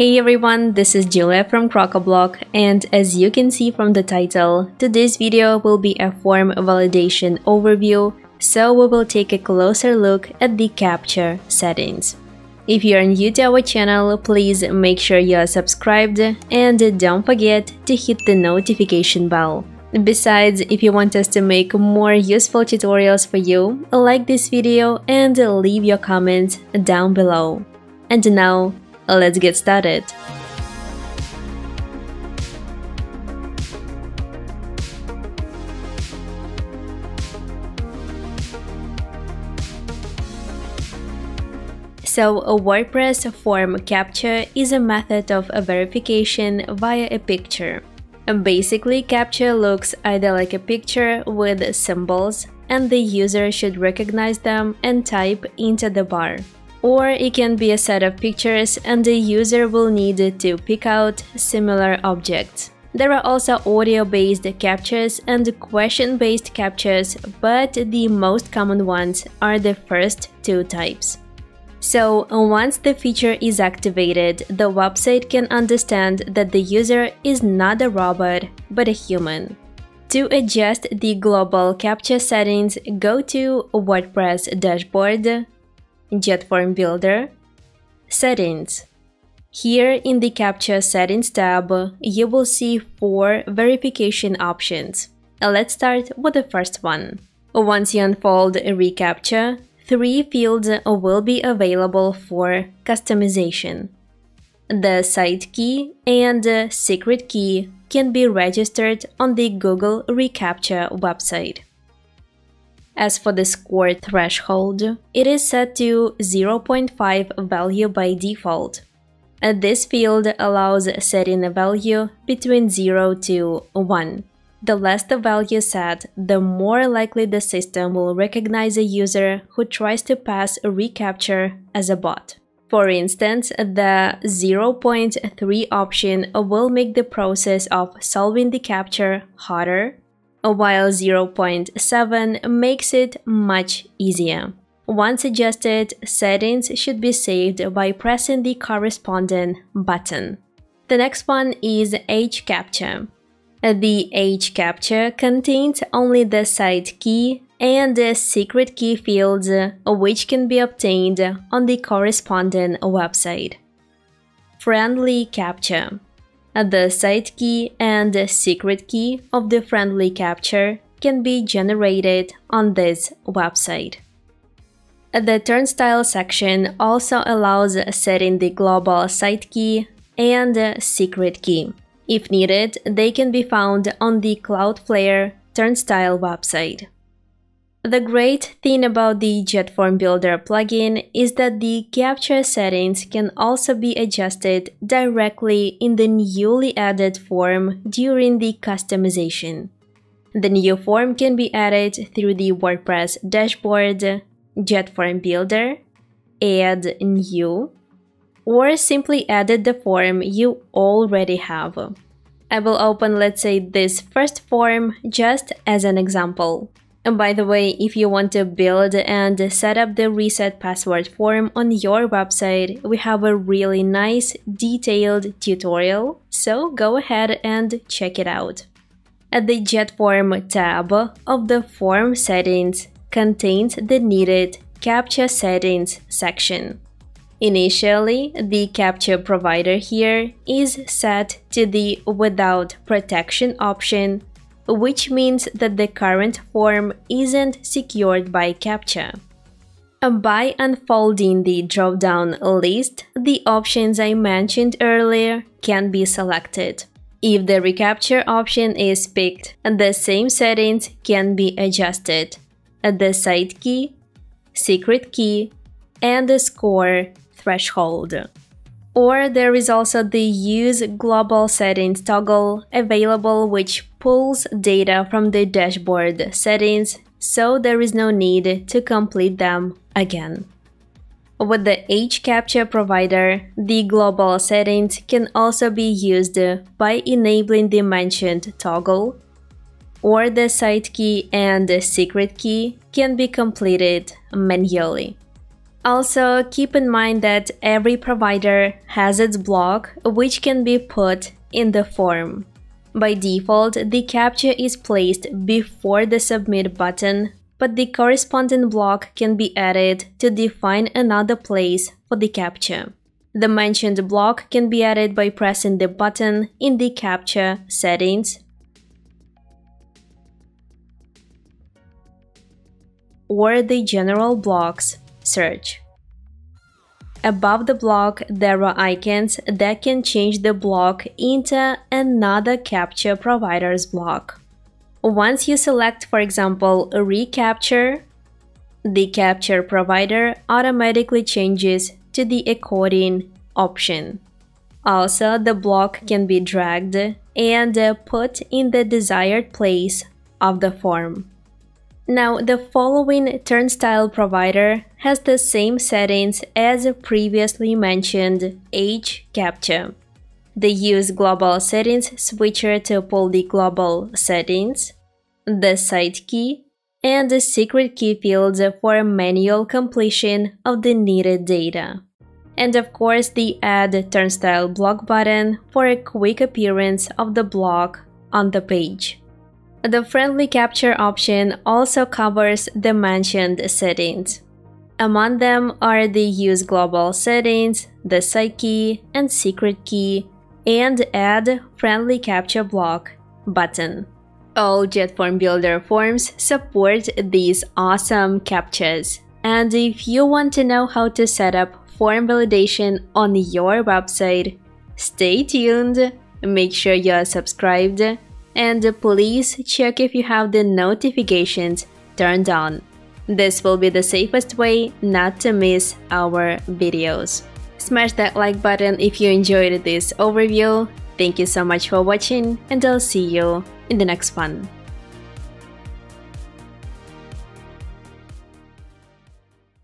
Hey everyone, this is Julia from Crocoblock and as you can see from the title, today's video will be a form validation overview, so we will take a closer look at the captcha settings. If you are new to our channel, please make sure you are subscribed and don't forget to hit the notification bell. Besides, if you want us to make more useful tutorials for you, like this video and leave your comments down below. And now, Uh, let's get started. So, a WordPress form captcha is a method of verification via a picture. Basically, captcha looks either like a picture with symbols, and the user should recognize them and type into the bar or it can be a set of pictures and the user will need to pick out similar objects. There are also audio-based captchas and question-based captchas, but the most common ones are the first two types. So, once the feature is activated, the website can understand that the user is not a robot, but a human. To adjust the global captcha settings, go to WordPress dashboard, JetForm Builder, Settings. Here in the Captcha Settings tab, you will see four verification options. Uh, let's start with the first one. Once you unfold reCAPTCHA, three fields will be available for customization. The site key and secret key can be registered on the Google reCAPTCHA website. As for the score threshold, it is set to 0.5 value by default. Uh, this field allows setting a value between 0 to 1. The less the value set, the more likely the system will recognize a user who tries to pass a reCAPTCHA as a bot. For instance, the 0.3 option will make the process of solving the captcha harder while 0.7 makes it much easier. Once adjusted, settings should be saved by pressing the corresponding button. The next one is H Captcha. The H Captcha contains only the site key and the secret key fields, which can be obtained on the corresponding website. Friendly CAPTCHA the site key and the secret key of the friendly captcha can be generated on this website. The turnstile section also allows setting the global site key and secret key. If needed, they can be found on the Cloudflare turnstile website. The great thing about the JetForm Builder plugin is that the captcha settings can also be adjusted directly in the newly added form during the customization. The new form can be added through the WordPress dashboard, JetForm Builder, Add New, or simply edit the form you already have. I will open let's say this first form just as an example. And by the way, if you want to build and set up the reset password form on your website, we have a really nice detailed tutorial, so go ahead and check it out. At the JetForm tab of the Form Settings contains the needed CAPTCHA Settings section. Initially, the CAPTCHA provider here is set to the Without Protection option which means that the current form isn't secured by CAPTCHA. By unfolding the drop-down list, the options I mentioned earlier can be selected. If the reCAPTCHA option is picked, the same settings can be adjusted. The site key, secret key, and the score threshold. Or there is also the Use Global Settings toggle available which pulls data from the dashboard settings so there is no need to complete them again. With the H CAPTCHA provider, the global settings can also be used by enabling the mentioned toggle, or the site key and the secret key can be completed manually. Also, keep in mind that every provider has its block, which can be put in the form. By default, the CAPTCHA is placed before the Submit button, but the corresponding block can be added to define another place for the CAPTCHA. The mentioned block can be added by pressing the button in the CAPTCHA settings or the general blocks search. Above the block, there are icons that can change the block into another captcha provider's block. Once you select, for example, reCAPTCHA, the captcha provider automatically changes to the according option. Also, the block can be dragged and uh, put in the desired place of the form. Now, the following turnstile provider has the same settings as previously mentioned H captcha. They use global settings switcher to pull the global settings, the site key, and the secret key fields for manual completion of the needed data. And of course, the Add Turnstile block button for a quick appearance of the block on the page. The friendly captcha option also covers the mentioned settings. Among them are the Use Global Settings, the Site Key and Secret Key, and Add Friendly Captcha Block button. All JetForm Builder forms support these awesome captchas. And if you want to know how to set up form validation on your website, stay tuned, make sure you're subscribed, and please check if you have the notifications turned on. This will be the safest way not to miss our videos. Smash that like button if you enjoyed this overview. Thank you so much for watching and I'll see you in the next one.